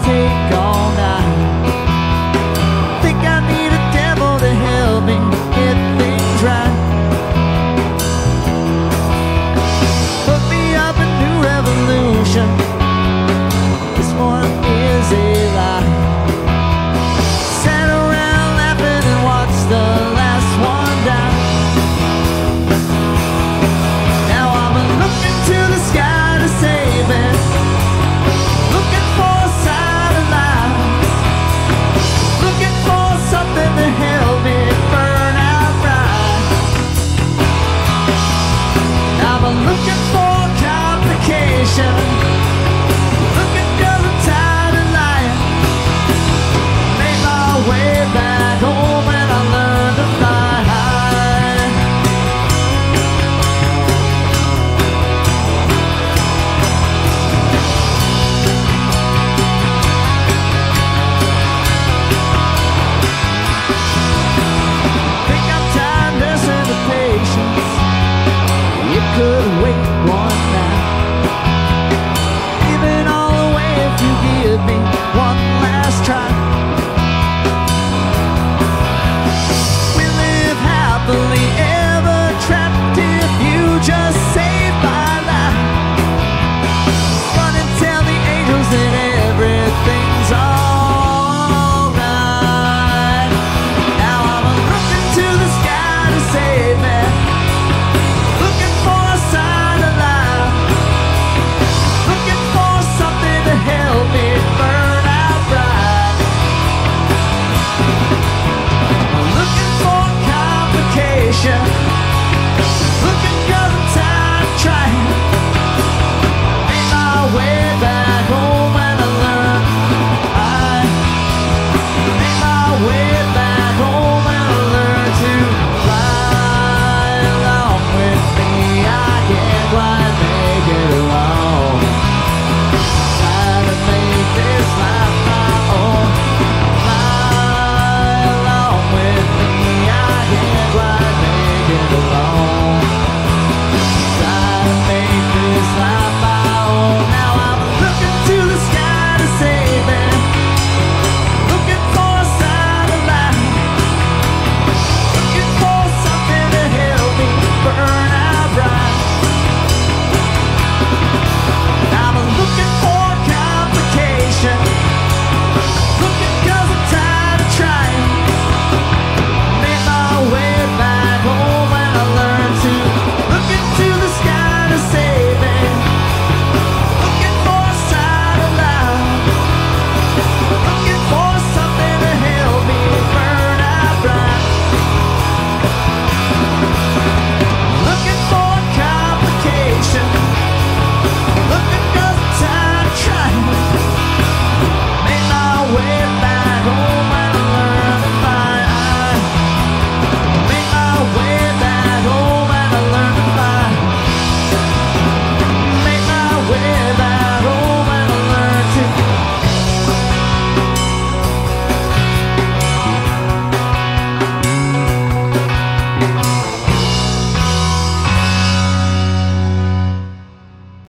take way back home